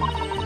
Objection! Objection!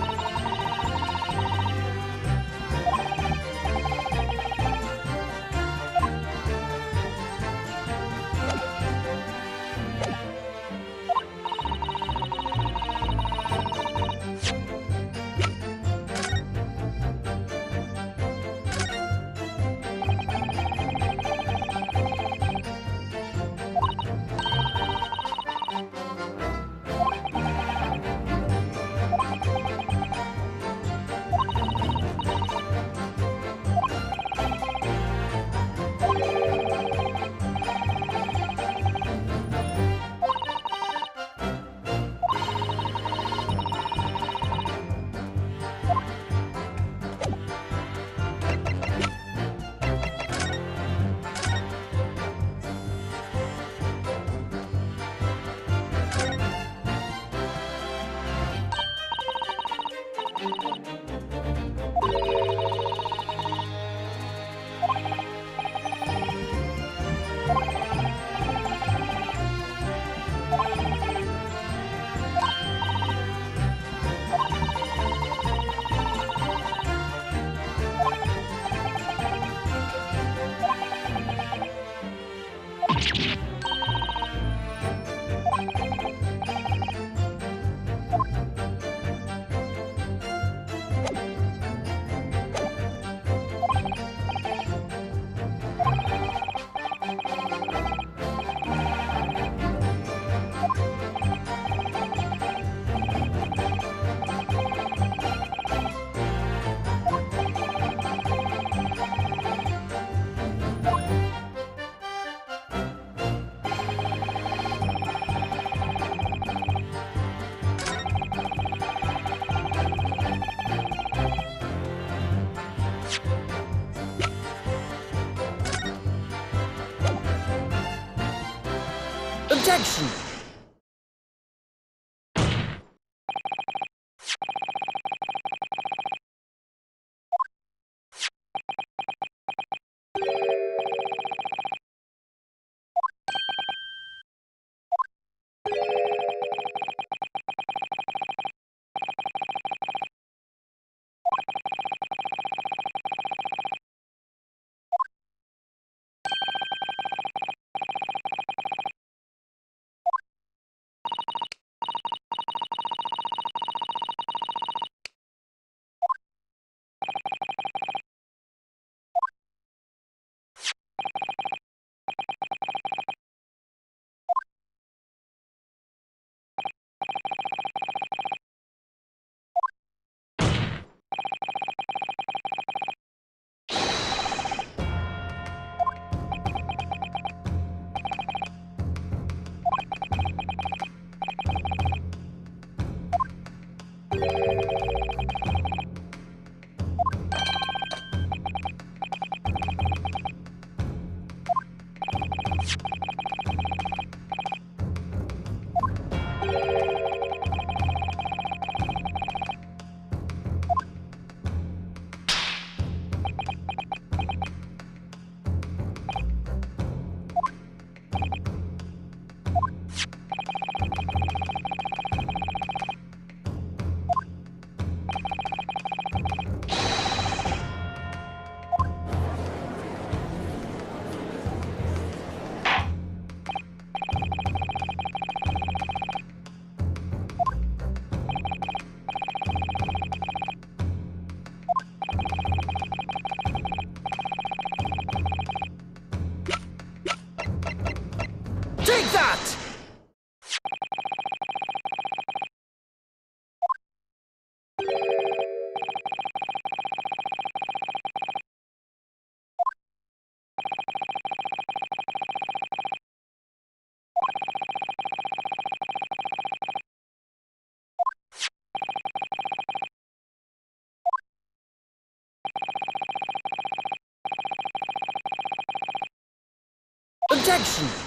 Objection!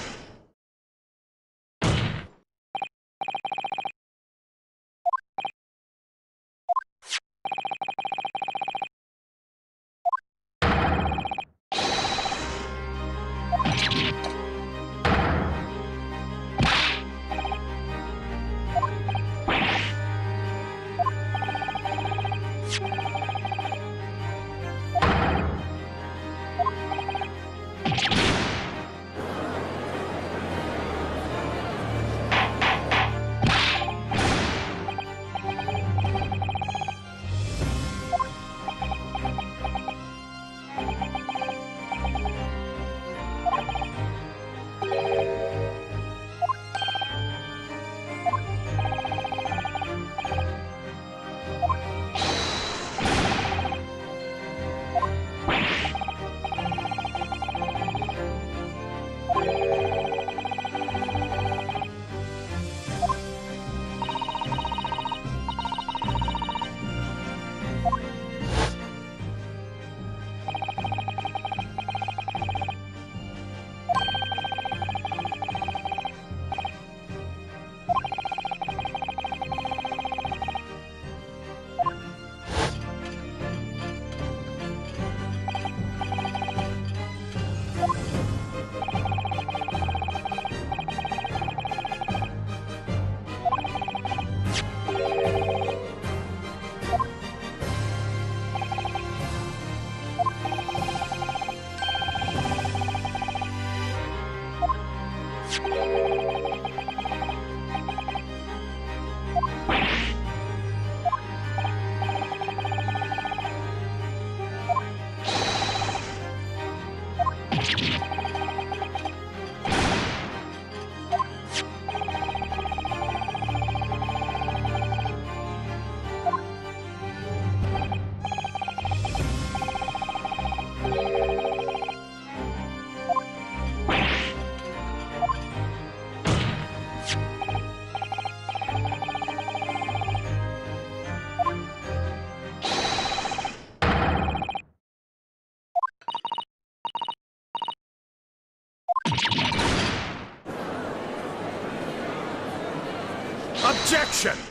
Objection!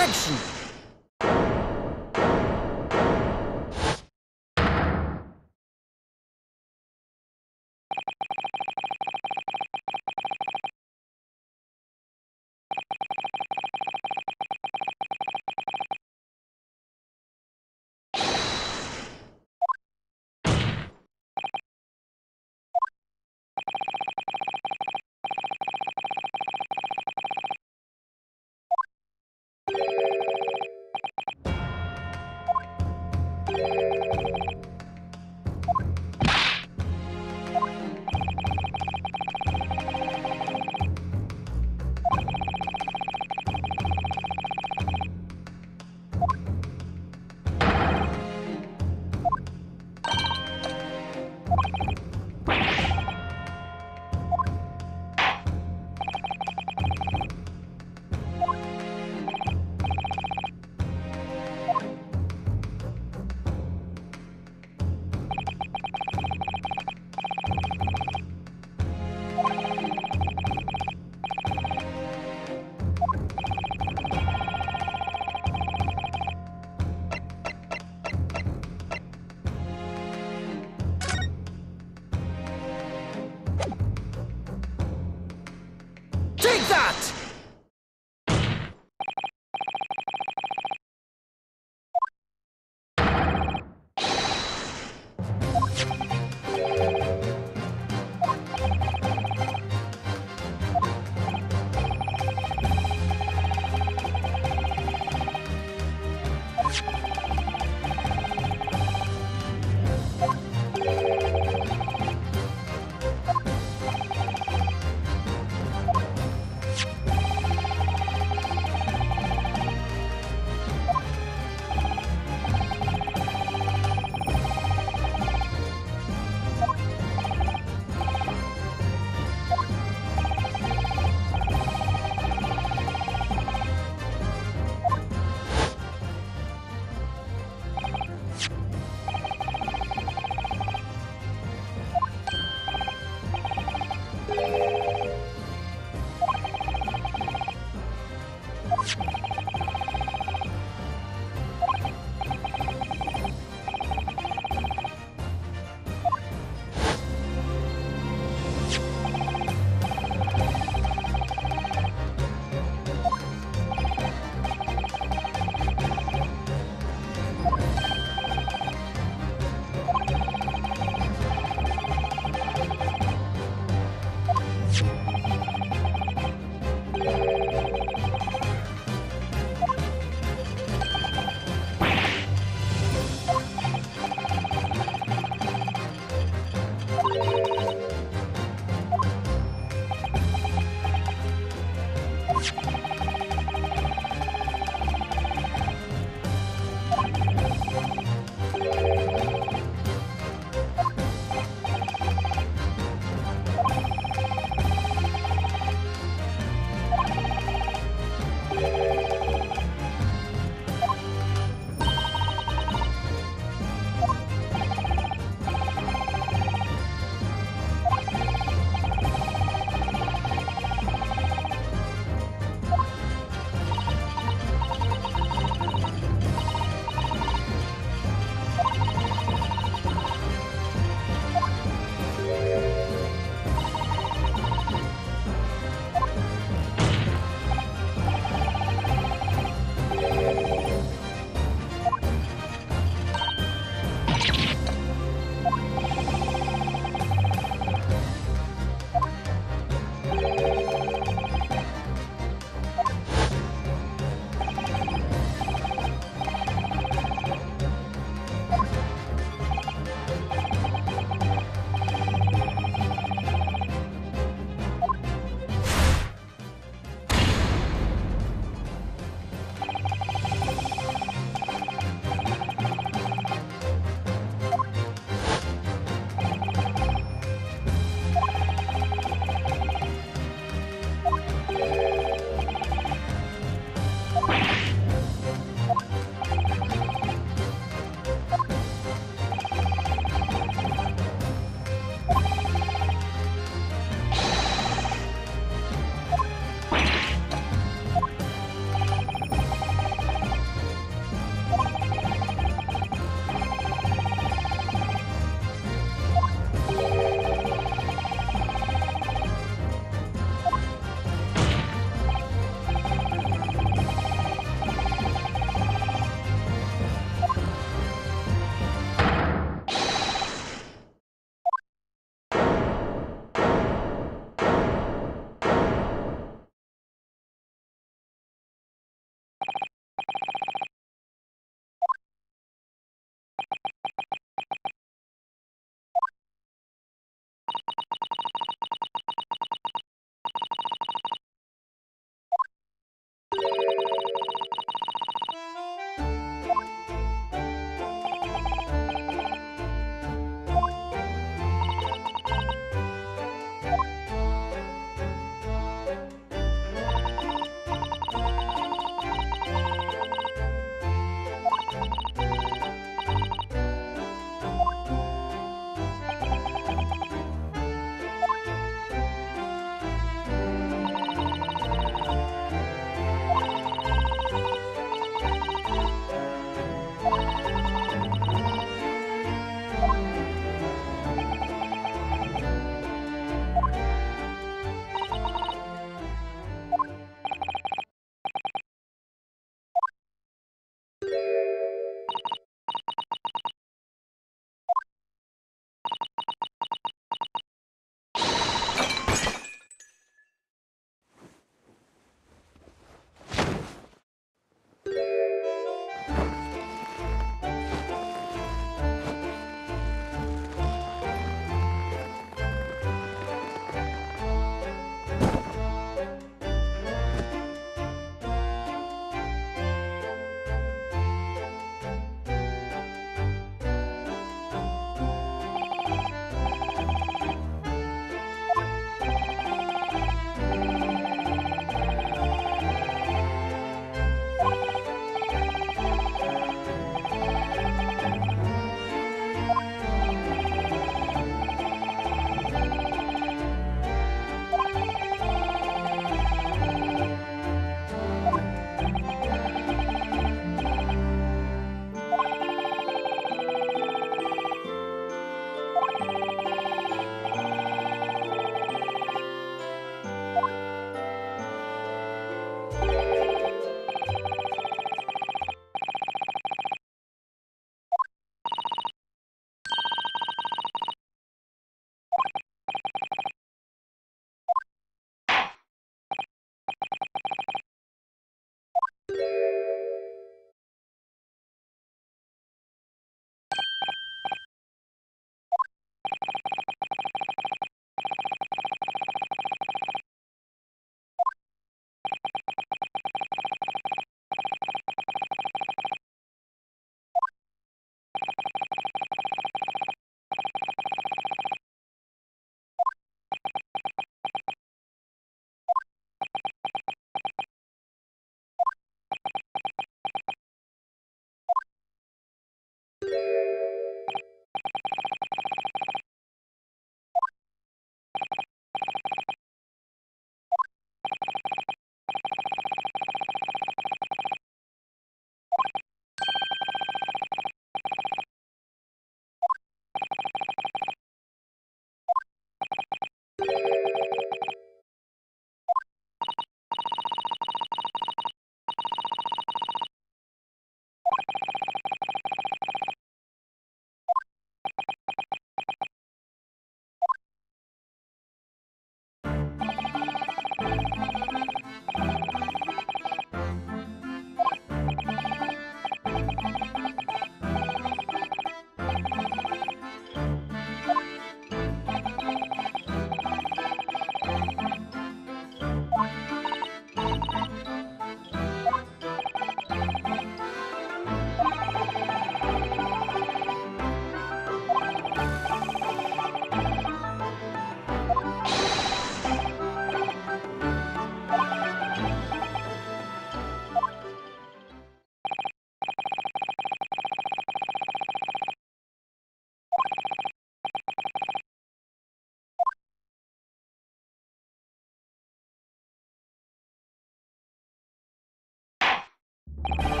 you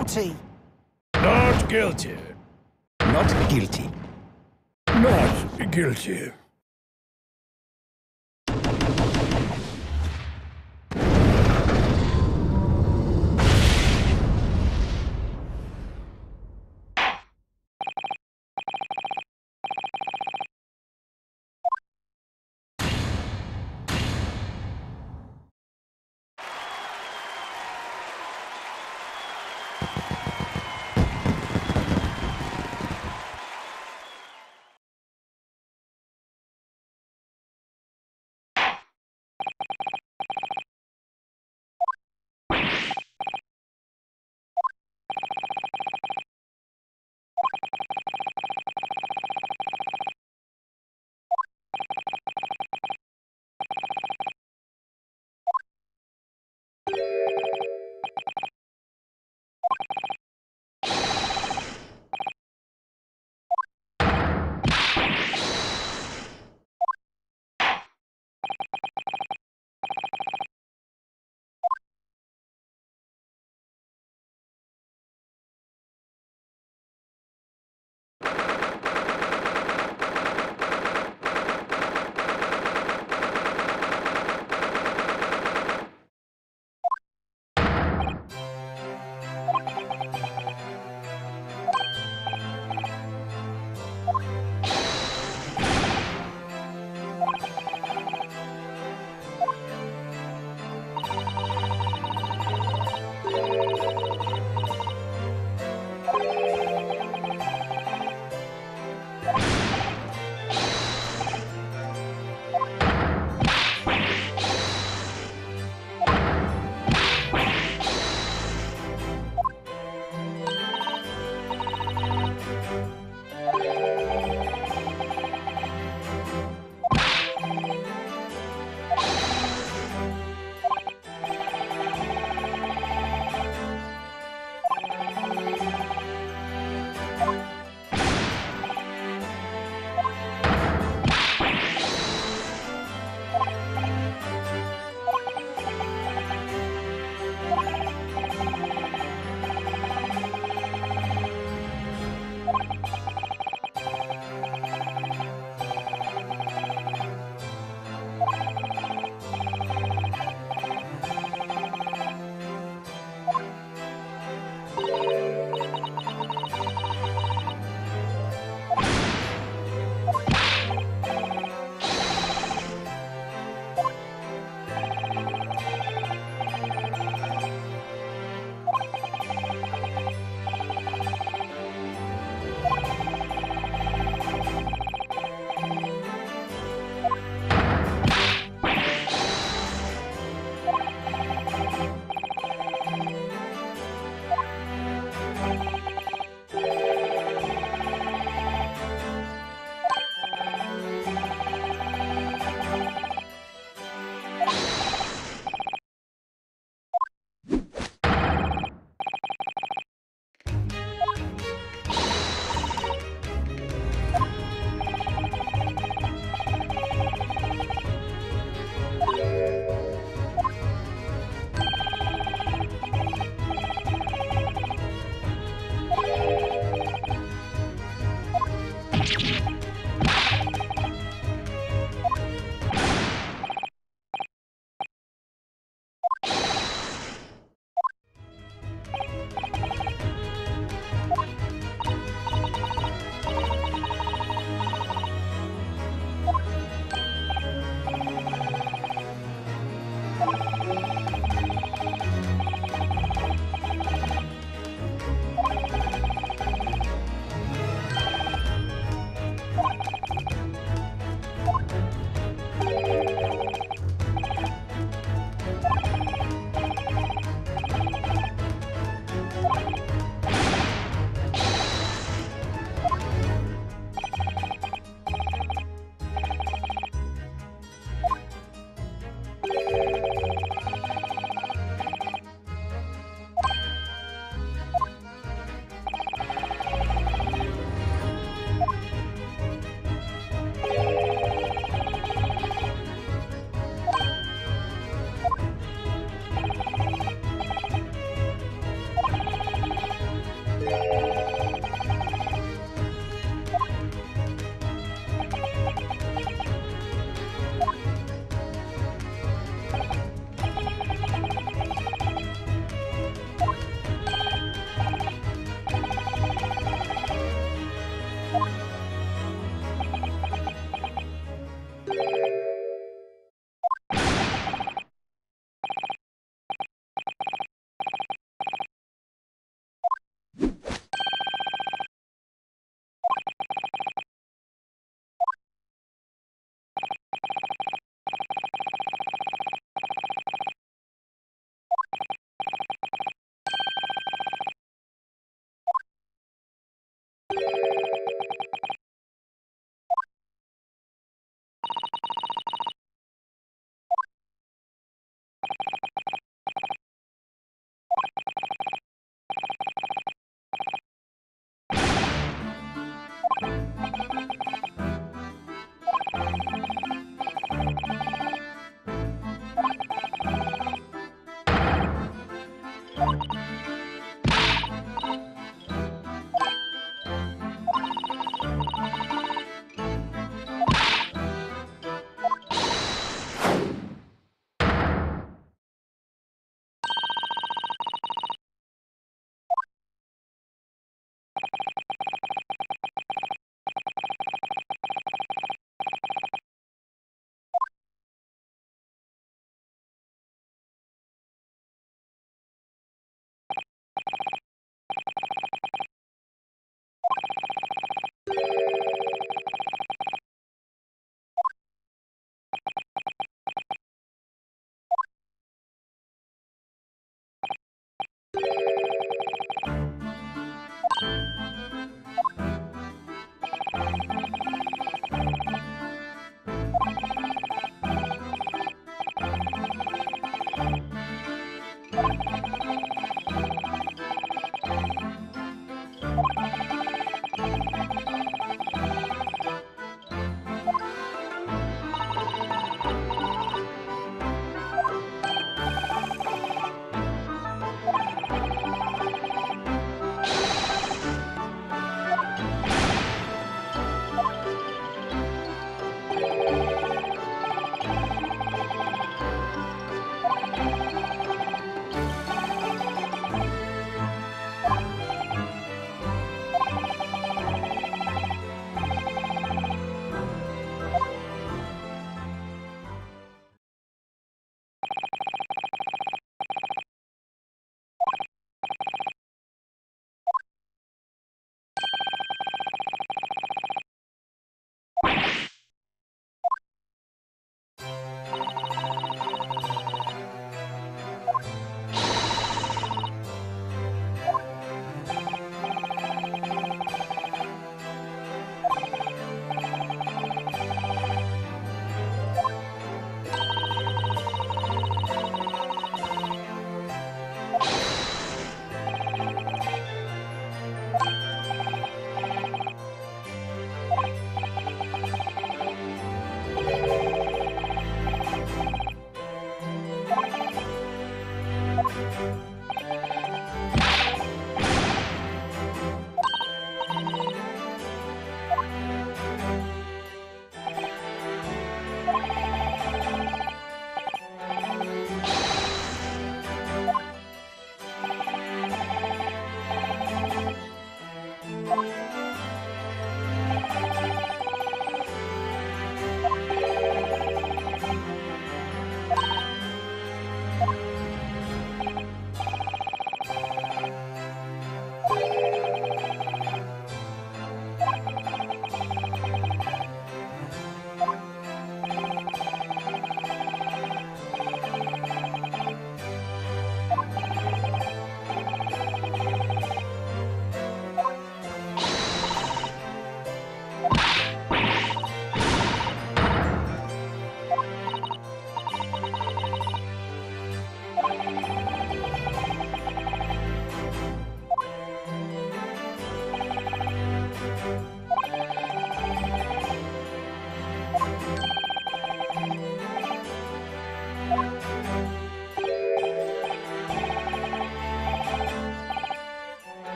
guilty. Not guilty. Not guilty. Not guilty.